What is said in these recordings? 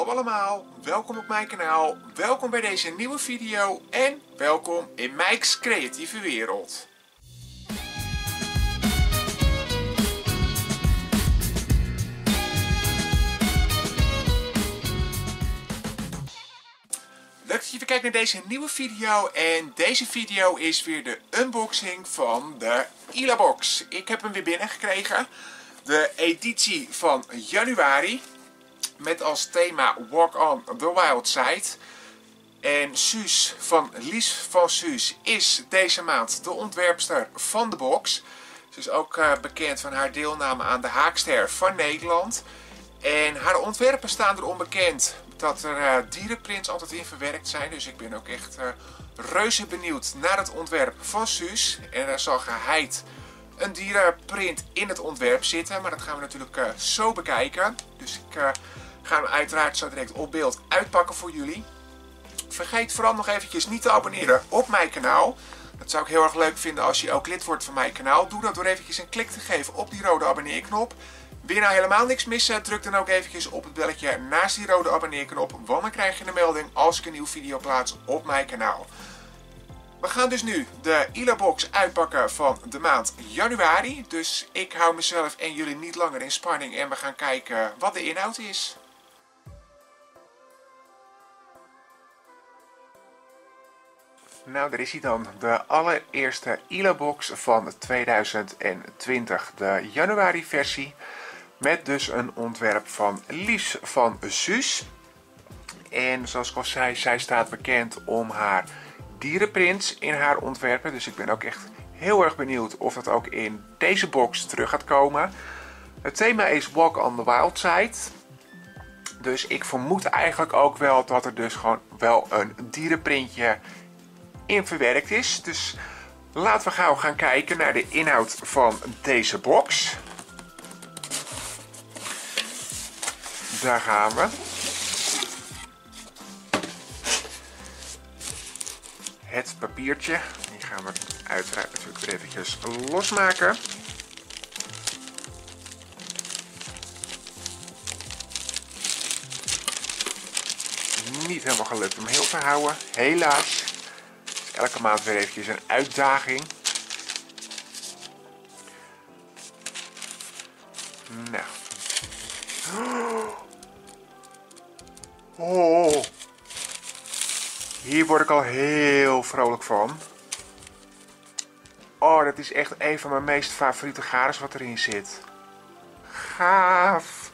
Hallo allemaal, welkom op mijn kanaal, welkom bij deze nieuwe video en welkom in Mike's creatieve wereld. Leuk dat je weer kijkt naar deze nieuwe video en deze video is weer de unboxing van de Ilabox. Ik heb hem weer binnengekregen, de editie van januari met als thema Walk on the Wild Side. En Suus van Lies van Suus is deze maand de ontwerpster van de box. Ze is ook uh, bekend van haar deelname aan de Haakster van Nederland. En haar ontwerpen staan erom bekend dat er uh, dierenprints altijd in verwerkt zijn. Dus ik ben ook echt uh, reuze benieuwd naar het ontwerp van Suus. En er zal geheid een dierenprint in het ontwerp zitten. Maar dat gaan we natuurlijk zo bekijken. Dus ik uh, ga hem uiteraard zo direct op beeld uitpakken voor jullie. Vergeet vooral nog eventjes niet te abonneren op mijn kanaal. Dat zou ik heel erg leuk vinden als je ook lid wordt van mijn kanaal. Doe dat door eventjes een klik te geven op die rode abonneerknop. Wil je nou helemaal niks missen, druk dan ook eventjes op het belletje naast die rode abonneerknop. Want dan krijg je een melding als ik een nieuwe video plaats op mijn kanaal. We gaan dus nu de Ilabox uitpakken van de maand januari. Dus ik hou mezelf en jullie niet langer in spanning en we gaan kijken wat de inhoud is. Nou, daar is hij dan. De allereerste Ilabox van 2020. De januari versie. Met dus een ontwerp van Lies van Suus. En zoals ik al zei, zij staat bekend om haar dierenprints in haar ontwerpen. Dus ik ben ook echt heel erg benieuwd of dat ook in deze box terug gaat komen. Het thema is Walk on the Wild Side. Dus ik vermoed eigenlijk ook wel dat er dus gewoon wel een dierenprintje in verwerkt is. Dus laten we gauw gaan kijken naar de inhoud van deze box. Daar gaan we. Het papiertje. Die gaan we uiteraard natuurlijk weer eventjes losmaken. Niet helemaal gelukt om heel te houden. Helaas. Elke maand weer eventjes een uitdaging. Nou. Oh. Hier word ik al heel vrolijk van. Oh, dat is echt een van mijn meest favoriete gares wat erin zit. Gaaf.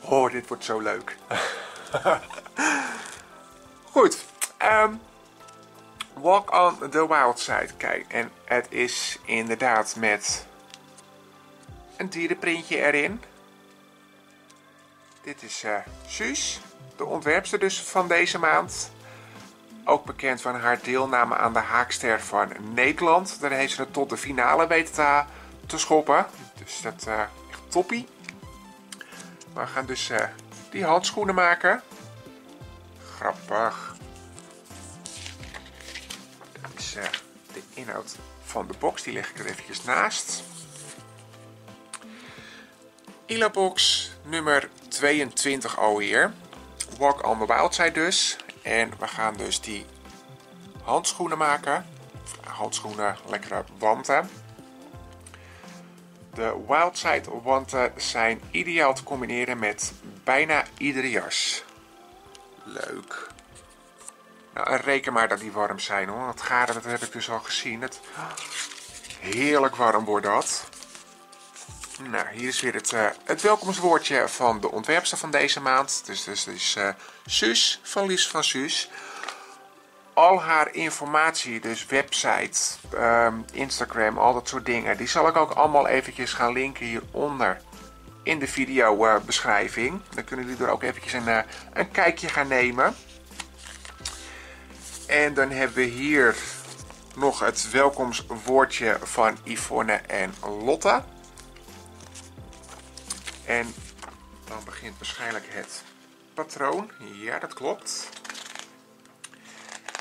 Oh, dit wordt zo leuk. Goed. Um, walk on the Wild Side. Kijk, en het is inderdaad met een dierenprintje erin. Dit is uh, Suus, de ontwerpster dus van deze maand. Ook bekend van haar deelname aan de Haakster van Nederland. Daar heeft ze het tot de finale weten te, schoppen. Dus dat uh, echt toppie. We gaan dus uh, die handschoenen maken. Grappig. Is de inhoud van de box. Die leg ik er eventjes naast. Ilabox nummer 22 alweer. Walk on the Wild Side dus. En we gaan dus die handschoenen maken. Handschoenen, lekkere wanten. De Wild Side wanten zijn ideaal te combineren met bijna iedere jas. Leuk. En reken maar dat die warm zijn hoor. Het garen, dat heb ik dus al gezien. Het... Heerlijk warm wordt dat. Nou, hier is weer het, uh, het welkomstwoordje van de ontwerpster van deze maand. Dus dus, is uh, Suus van Lies van Suus. Al haar informatie, dus website, um, Instagram, al dat soort dingen, die zal ik ook allemaal eventjes gaan linken hieronder in de video beschrijving. Dan kunnen jullie er ook eventjes een, een kijkje gaan nemen. En dan hebben we hier nog het welkomstwoordje van Yvonne en Lotte. En dan begint waarschijnlijk het patroon. Ja, dat klopt.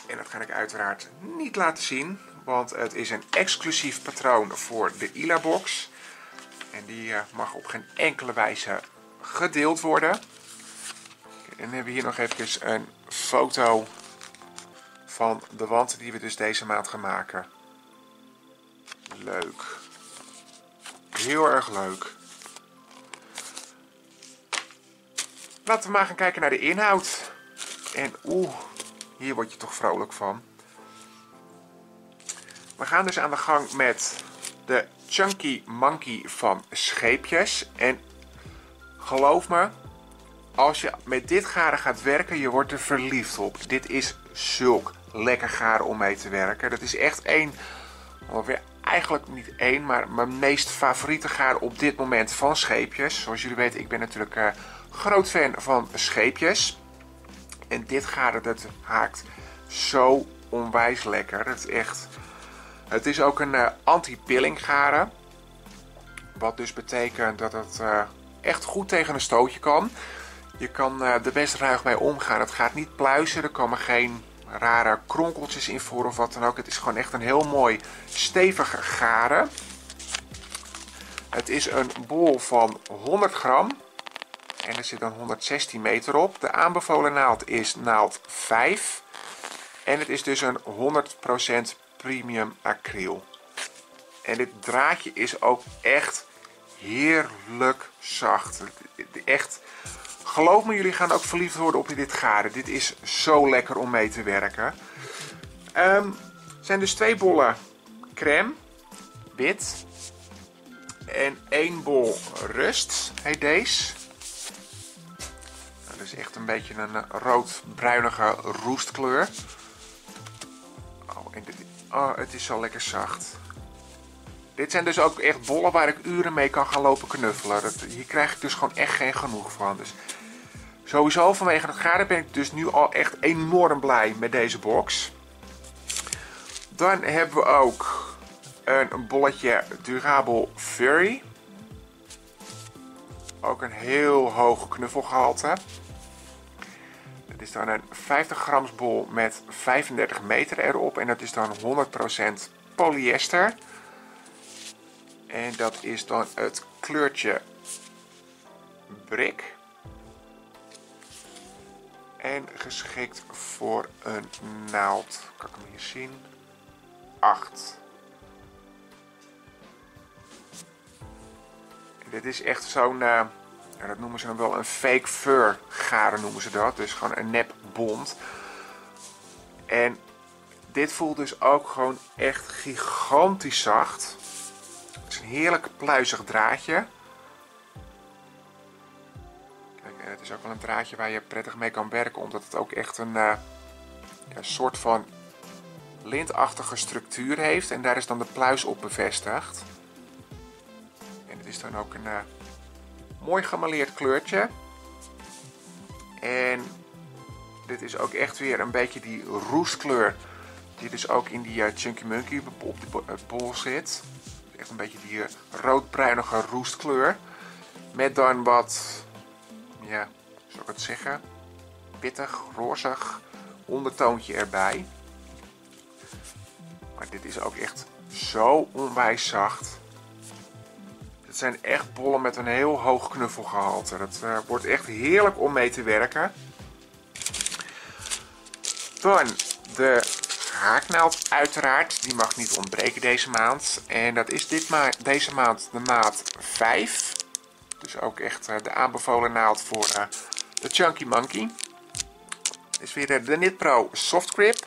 En dat ga ik uiteraard niet laten zien, want het is een exclusief patroon voor de Ilabox. En die mag op geen enkele wijze gedeeld worden. En dan hebben we hier nog even een foto van de wand die we dus deze maand gaan maken. Leuk. Heel erg leuk. Laten we maar gaan kijken naar de inhoud. En oeh, hier word je toch vrolijk van. We gaan dus aan de gang met de Chunky Monkey van Scheepjes. En geloof me, als je met dit garen gaat werken, je wordt er verliefd op. Dit is zulk lekker garen om mee te werken. Dat is echt één, alweer eigenlijk niet één, maar mijn meest favoriete garen op dit moment van Scheepjes. Zoals jullie weten, ik ben natuurlijk uh, groot fan van Scheepjes. En dit garen, dat haakt zo onwijs lekker. Dat is echt... Het is ook een uh, anti-pilling garen. Wat dus betekent dat het uh, echt goed tegen een stootje kan. Je kan er best ruig mee omgaan. Het gaat niet pluizen. Er komen geen rare kronkeltjes in voor of wat dan ook. Het is gewoon echt een heel mooi stevige garen. Het is een bol van 100 gram. En er zit dan 116 meter op. De aanbevolen naald is naald 5. En het is dus een 100% premium acryl. En dit draadje is ook echt heerlijk zacht. Echt, geloof me, jullie gaan ook verliefd worden op dit garen. Dit is zo lekker om mee te werken. Um, zijn dus twee bollen crème, wit. En één bol rust, heet deze. Nou, dat is echt een beetje een rood-bruinige roestkleur. Oh, en dit, oh, het is zo lekker zacht. Dit zijn dus ook echt bollen waar ik uren mee kan gaan lopen knuffelen. Hier krijg ik dus gewoon echt geen genoeg van. Dus sowieso vanwege het garen ben ik dus nu al echt enorm blij met deze box. Dan hebben we ook een bolletje Durable Furry. Ook een heel hoog knuffelgehalte. Het is dan een 50 grams bol met 35 meter erop. En dat is dan 100% polyester. En dat is dan het kleurtje brik. En geschikt voor een naald. Kan ik hem hier zien? 8. dit is echt zo'n, uh, dat noemen ze dan wel een fake fur garen noemen ze dat. Dus gewoon een nep bond. En dit voelt dus ook gewoon echt gigantisch zacht. Het is een heerlijk pluizig draadje. Is ook wel een draadje waar je prettig mee kan werken. Omdat het ook echt een ja, soort van lintachtige structuur heeft. En daar is dan de pluis op bevestigd. En het is dan ook een uh, mooi gemaleerd kleurtje. En dit is ook echt weer een beetje die roestkleur. Die dus ook in die uh, Chunky Monkey op de bol zit. Echt een beetje die roodbruinige roestkleur. Met dan wat, ja, zou ik het zeggen, pittig, rozig ondertoontje erbij. Maar dit is ook echt zo onwijs zacht. Het zijn echt bollen met een heel hoog knuffelgehalte. Het uh, wordt echt heerlijk om mee te werken. Dan de haaknaald uiteraard. Die mag niet ontbreken deze maand. En dat is dit ma deze maand de maat 5. Dus ook echt uh, de aanbevolen naald voor uh, de Chunky Monkey. Is weer de Knit Pro Soft Grip.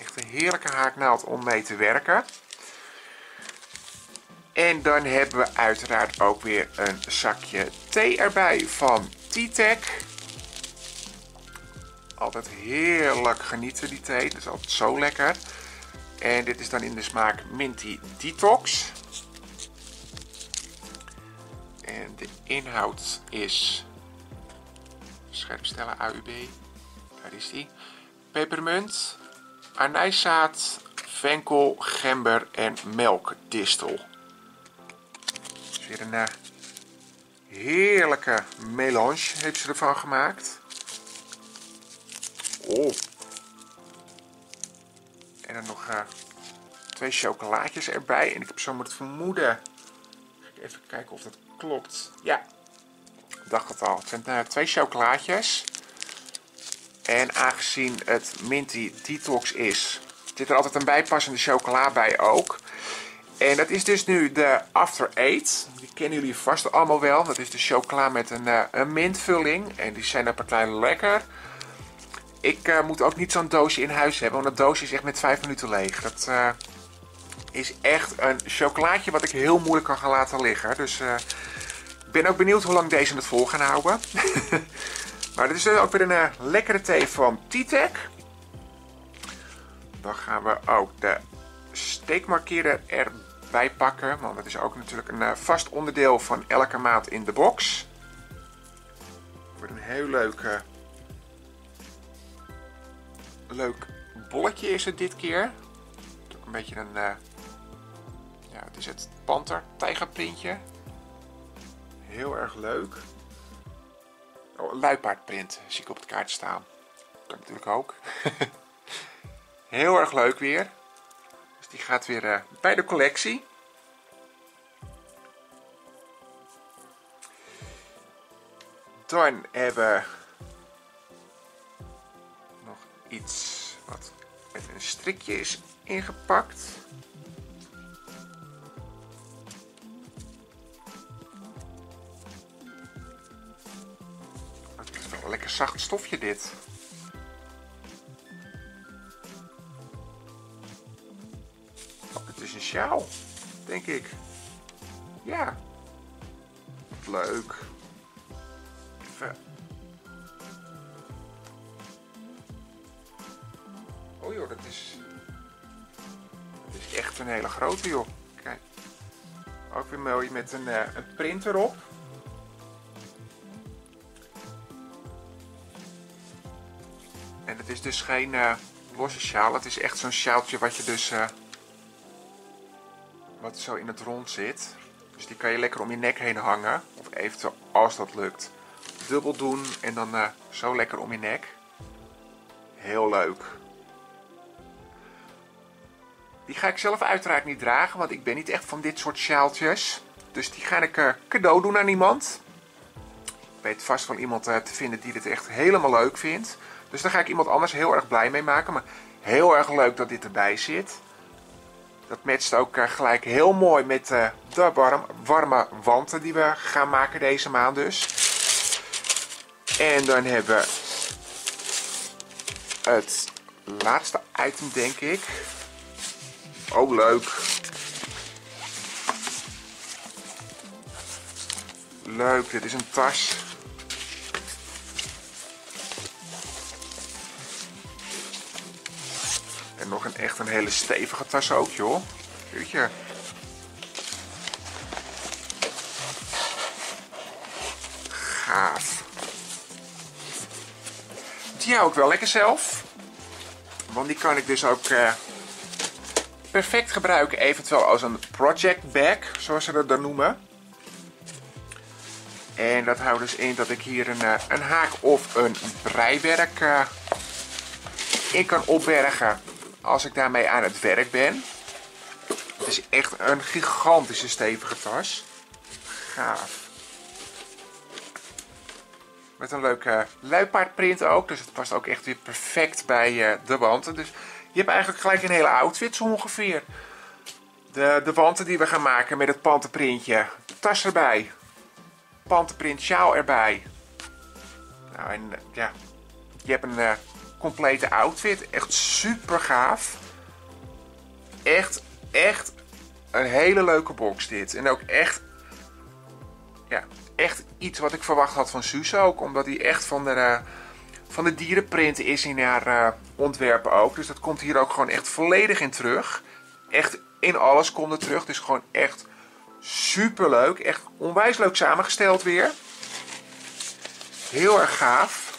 Echt een heerlijke haaknaald om mee te werken. En dan hebben we uiteraard ook weer een zakje thee erbij van T-Tech. Altijd heerlijk genieten die thee, dat is altijd zo lekker. En dit is dan in de smaak Minty Detox. En de inhoud is scherpstellen AUB, daar is die. Pepermunt, anijszaad, venkel, gember en melkdistel weer een uh, heerlijke melange heeft ze ervan gemaakt. Oh. En dan nog uh, twee chocolaatjes erbij. En ik heb zo het vermoeden... Even kijken of dat klopt. Ja. dacht het al. Het zijn uh, twee chocolaatjes. En aangezien het Minty Detox is, zit er altijd een bijpassende chocola bij ook. En dat is dus nu de After Eight. Die kennen jullie vast allemaal wel. Dat is de chocola met een, uh, een mintvulling. En die zijn een partij lekker. Ik uh, moet ook niet zo'n doosje in huis hebben, want dat doosje is echt met 5 minuten leeg. Dat is echt een chocolaatje wat ik heel moeilijk kan gaan laten liggen. Dus ik ben ook benieuwd hoe lang deze het vol gaan houden. maar dit is dus ook weer een lekkere thee van T-Tech. Dan gaan we ook de steekmarkeerder erbij pakken. Want dat is ook natuurlijk een uh, vast onderdeel van elke maat in de box. Wordt een heel leuk, uh, leuk bolletje is het dit keer. Een beetje een, ja het is het panter tijgerprintje. Heel erg leuk. Oh, luipaardprint zie ik op het kaartje staan. Dat natuurlijk ook. Heel erg leuk weer. Dus die gaat weer uh, bij de collectie. Dan hebben we nog iets wat met een strikje is ingepakt. Zacht stofje dit. is een sjaal, denk ik. Ja. Leuk. Even. Oh joh, dat is... Dat is echt een hele grote joh. Kijk. Ook weer mooi met een, uh, een print erop. Is dus geen uh, losse sjaal. Het is echt zo'n sjaaltje wat je dus... Uh, wat zo in het rond zit. Dus die kan je lekker om je nek heen hangen. Of eventueel, als dat lukt, dubbel doen en dan uh, zo lekker om je nek. Heel leuk. Die ga ik zelf uiteraard niet dragen, want ik ben niet echt van dit soort sjaaltjes. Dus die ga ik cadeau doen aan iemand. Ik weet vast wel iemand te vinden die dit echt helemaal leuk vindt. Dus daar ga ik iemand anders heel erg blij mee maken. Maar heel erg leuk dat dit erbij zit. Dat matcht ook eh, gelijk heel mooi met eh, de warm, warme wanten die we gaan maken deze maand dus. En dan hebben we het laatste item denk ik. Oh leuk. Leuk, dit is een tas. Nog een echt een hele stevige tas ook, joh. Jeetje. Gaaf. Die hou ik wel lekker zelf. Want die kan ik dus ook uh, perfect gebruiken. Eventueel als een project bag, zoals ze dat dan noemen. En dat houdt dus in dat ik hier een, uh, een haak of een breiwerk uh, in kan opbergen als ik daarmee aan het werk ben. Het is echt een gigantische stevige tas. Gaaf. Met een leuke luipaardprint ook. Dus het past ook echt weer perfect bij uh, de wanten. Dus je hebt eigenlijk gelijk een hele outfit zo ongeveer. De, de wanten die we gaan maken met het pantenprintje. Tas erbij. Pantenprint sjaal erbij. Nou en ja, je hebt een uh, complete outfit. Echt super gaaf. Echt, echt een hele leuke box dit. En ook echt, ja, echt iets wat ik verwacht had van Suze ook. Omdat hij echt van de, uh, van de dierenprint is in haar uh, ontwerpen ook. Dus dat komt hier ook gewoon echt volledig in terug. Echt in alles komt er terug. Dus gewoon echt super leuk. Echt onwijs leuk samengesteld weer. Heel erg gaaf.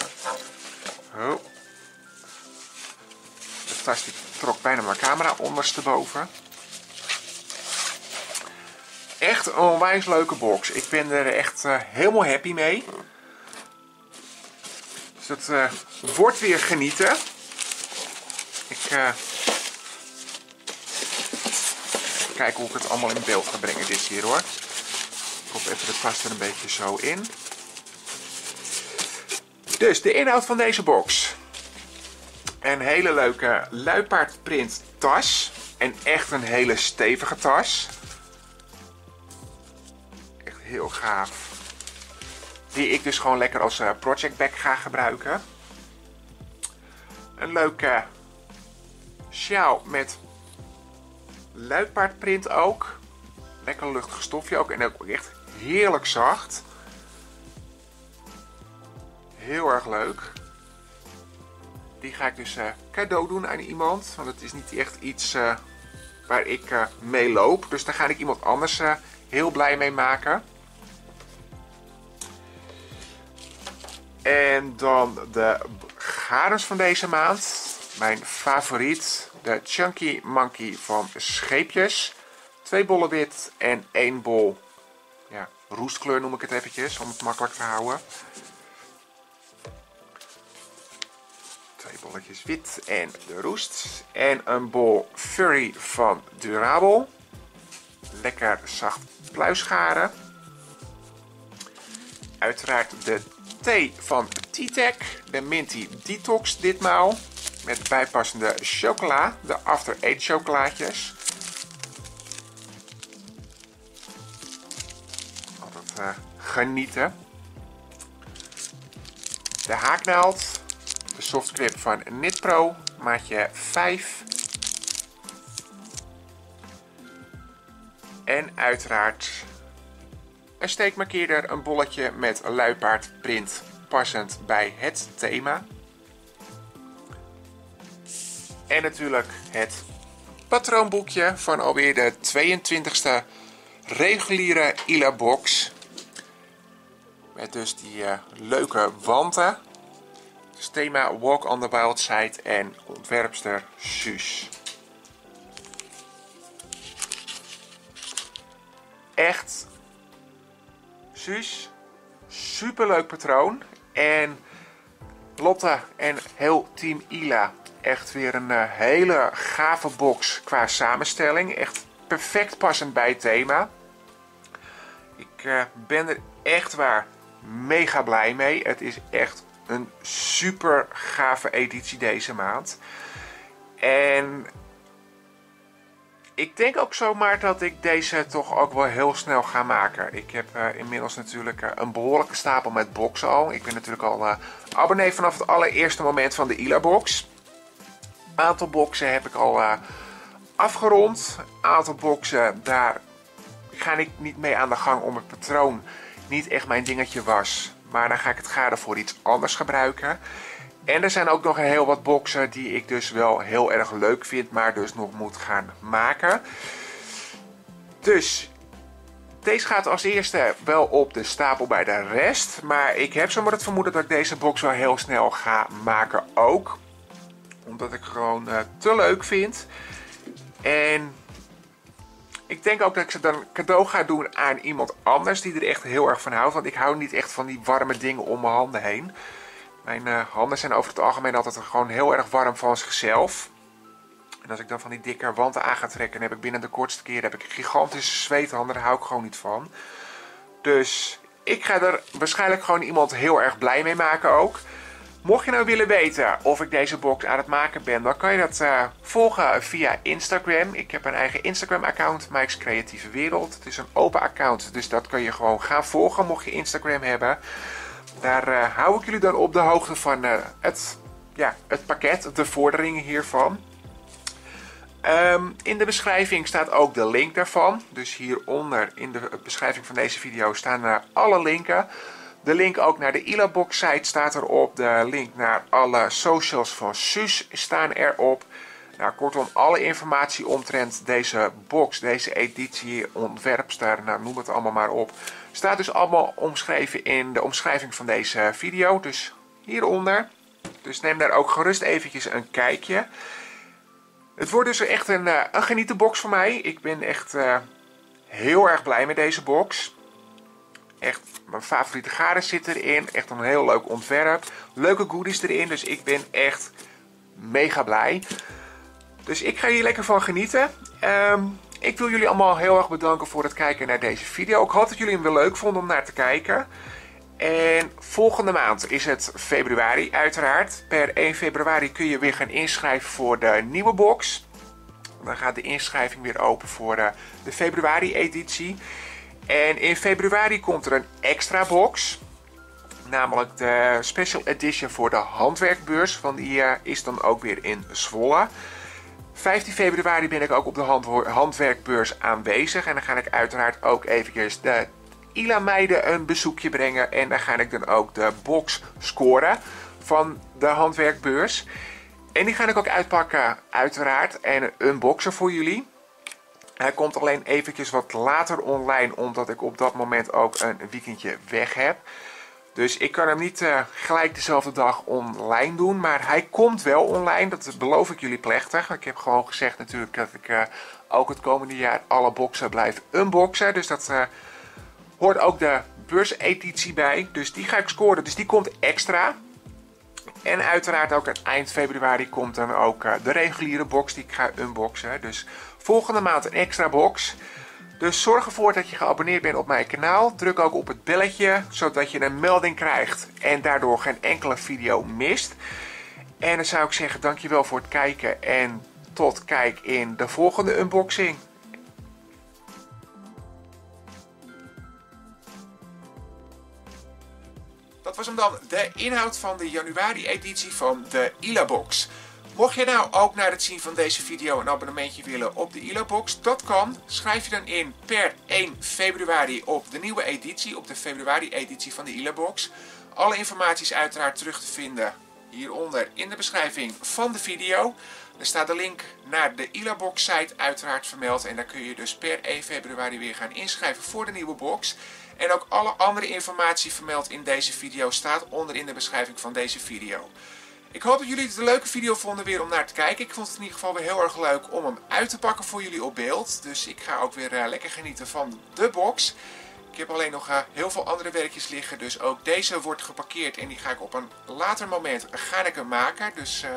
Oh tas trok bijna mijn camera ondersteboven. Echt een onwijs leuke box. Ik ben er echt uh, helemaal happy mee. Dus het uh, wordt weer genieten. Ik uh, kijken hoe ik het allemaal in beeld ga brengen dit keer hoor. Ik kop even de tas er een beetje zo in. Dus de inhoud van deze box. Een hele leuke luipaardprint tas. En echt een hele stevige tas. Echt heel gaaf. Die ik dus gewoon lekker als eh, project bag ga gebruiken. Een leuke sjaal met luipaardprint ook. Lekker luchtig stofje ook. En ook echt heerlijk zacht. Heel erg leuk. Die ga ik dus uh, cadeau doen aan iemand. Want het is niet echt iets uh, waar ik uh, mee loop. Dus daar ga ik iemand anders heel blij mee maken. En dan de garens van deze maand. Mijn favoriet. De Chunky Monkey van Scheepjes. Twee bollen wit en één bol ja, roestkleur noem ik het eventjes. Om het makkelijk te houden. Bolletjes wit en de roest. En een bol furry van Durabel. Lekker zacht pluisgaren. Uiteraard de thee van T-Tech. De Minty Detox ditmaal. Met bijpassende chocola. De After Eight chocolaatjes. Altijd uh, genieten. De haaknaald. Softgrip van Pro, Maatje 5. En uiteraard een steekmarkeerder, een bolletje met luipaardprint passend bij het thema. En natuurlijk het patroonboekje van alweer de 22e reguliere ILA box. Met dus die uh, leuke wanten. Thema Walk on the Wild Side en ontwerpster Suus. Echt Suus, superleuk patroon. En Lotte en heel team Ila. Echt weer een uh, hele gave box qua samenstelling. Echt perfect passend bij het thema. Ik uh, ben er echt waar mega blij mee. Het is echt een super gave editie deze maand. En ik denk ook zomaar dat ik deze toch ook wel heel snel ga maken. Ik heb uh, inmiddels natuurlijk uh, een behoorlijke stapel met boxen al. Ik ben natuurlijk al uh, abonnee vanaf het allereerste moment van de ILA box. Een aantal boxen heb ik al afgerond. Een aantal boxen, daar ga ik niet mee aan de gang om het patroon niet echt mijn dingetje was. Maar dan ga ik het gade voor iets anders gebruiken. En er zijn ook nog heel wat boxen die ik dus wel heel erg leuk vind, maar dus nog moet gaan maken. Dus deze gaat als eerste wel op de stapel bij de rest. Maar ik heb zomaar het vermoeden dat ik deze box wel heel snel ga maken ook. Omdat ik gewoon uh, te leuk vind. En ik denk ook dat ik ze dan cadeau ga doen aan iemand anders die er echt heel erg van houdt. Want ik hou niet echt van die warme dingen om mijn handen heen. Mijn uh, handen zijn over het algemeen altijd gewoon heel erg warm van zichzelf. En als ik dan van die dikke wanten aan ga trekken, heb ik binnen de kortste keer heb ik gigantische zweethanden. Daar hou ik gewoon niet van. Dus ik ga er waarschijnlijk gewoon iemand heel erg blij mee maken ook. Mocht je nou willen weten of ik deze box aan het maken ben, dan kan je dat uh, volgen via Instagram. Ik heb een eigen Instagram-account, Mike's Creatieve Wereld. Het is een open account, dus dat kun je gewoon gaan volgen mocht je Instagram hebben. Daar uh, hou ik jullie dan op de hoogte van uh, het, ja, het pakket, de vorderingen hiervan. Um, in de beschrijving staat ook de link daarvan. Dus hieronder in de beschrijving van deze video staan alle linken. De link ook naar de Ilabox site staat erop. De link naar alle socials van Suus staan erop. Nou, kortom, alle informatie omtrent deze box, deze editie, ontwerpster, nou, noem het allemaal maar op. Staat dus allemaal omschreven in de omschrijving van deze video. Dus hieronder. Dus neem daar ook gerust eventjes een kijkje. Het wordt dus echt een, uh, een genietenbox voor mij. Ik ben echt uh, heel erg blij met deze box. Echt, mijn favoriete garen zitten erin. Echt een heel leuk ontwerp. Leuke goodies erin. Dus ik ben echt mega blij. Dus ik ga hier lekker van genieten. Um, ik wil jullie allemaal heel erg bedanken voor het kijken naar deze video. Ik hoop dat jullie hem weer leuk vonden om naar te kijken. En volgende maand is het februari uiteraard. Per 1 februari kun je weer gaan inschrijven voor de nieuwe box. Dan gaat de inschrijving weer open voor uh, de februari editie. En in februari komt er een extra box. Namelijk de special edition voor de handwerkbeurs. Van die is dan ook weer in Zwolle. 15 februari ben ik ook op de handwerkbeurs aanwezig. En dan ga ik uiteraard ook eventjes de Ila meiden een bezoekje brengen. En dan ga ik dan ook de box scoren van de handwerkbeurs. En die ga ik ook uitpakken uiteraard en unboxen voor jullie. Hij komt alleen eventjes wat later online, omdat ik op dat moment ook een weekendje weg heb. Dus ik kan hem niet uh, gelijk dezelfde dag online doen. Maar hij komt wel online, dat beloof ik jullie plechtig. Ik heb gewoon gezegd natuurlijk dat ik uh, ook het komende jaar alle boxen blijf unboxen. Dus dat uh, hoort ook de beurseditie bij. Dus die ga ik scoren, dus die komt extra. En uiteraard ook eind februari komt dan ook de reguliere box die ik ga unboxen. Dus volgende maand een extra box. Dus zorg ervoor dat je geabonneerd bent op mijn kanaal. Druk ook op het belletje, zodat je een melding krijgt en daardoor geen enkele video mist. En dan zou ik zeggen, dankjewel voor het kijken en tot kijk in de volgende unboxing. Dat was hem dan, de inhoud van de januari editie van de ILA-box. Mocht je nou ook na het zien van deze video een abonnementje willen op de ILO-box, dat kan. Schrijf je dan in per 1 februari op de nieuwe editie, op de februari-editie van de ILO-box. Alle informatie is uiteraard terug te vinden hieronder in de beschrijving van de video. Er staat de link naar de ILO-box site uiteraard vermeld en daar kun je dus per 1 februari weer gaan inschrijven voor de nieuwe box. En ook alle andere informatie vermeld in deze video staat onder in de beschrijving van deze video. Ik hoop dat jullie het een leuke video vonden weer om naar te kijken. Ik vond het in ieder geval weer heel erg leuk om hem uit te pakken voor jullie op beeld. Dus ik ga ook weer uh, lekker genieten van de box. Ik heb alleen nog uh, heel veel andere werkjes liggen. Dus ook deze wordt geparkeerd en die ga ik op een later moment ga ik hem maken. Dus uh,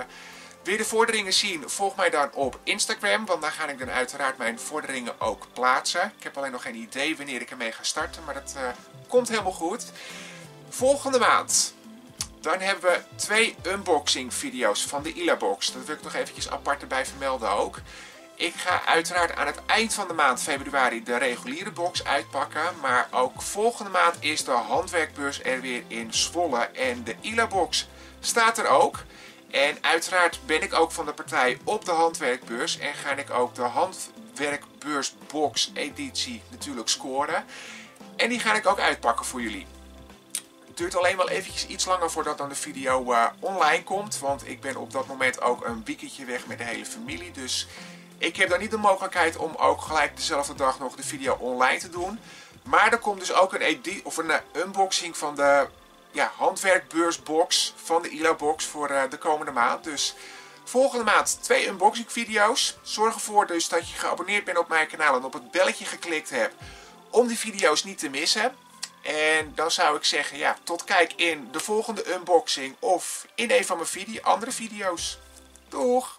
wil de vorderingen zien, volg mij dan op Instagram. Want daar ga ik dan uiteraard mijn vorderingen ook plaatsen. Ik heb alleen nog geen idee wanneer ik ermee ga starten. Maar dat komt helemaal goed. Volgende maand dan hebben we twee unboxing video's van de ILA-box. Dat wil ik nog eventjes apart erbij vermelden ook. Ik ga uiteraard aan het eind van de maand februari de reguliere box uitpakken. Maar ook volgende maand is de handwerkbeurs er weer in Zwolle. En de ILA-box staat er ook. En uiteraard ben ik ook van de partij op de handwerkbeurs. En ga ik ook de handwerkbeursbox editie natuurlijk scoren. En die ga ik ook uitpakken voor jullie. Het duurt alleen wel eventjes iets langer voordat dan de video uh, online komt. Want ik ben op dat moment ook een weekendje weg met de hele familie. Dus ik heb dan niet de mogelijkheid om ook gelijk dezelfde dag nog de video online te doen. Maar er komt dus ook een, of een uh, unboxing van de ja, handwerkbeursbox van de ILA-box voor uh, de komende maand. Dus volgende maand twee unboxing video's. Zorg ervoor dus dat je geabonneerd bent op mijn kanaal en op het belletje geklikt hebt om die video's niet te missen. En dan zou ik zeggen, ja, tot kijk in de volgende unboxing of in een van mijn andere video's. Doeg!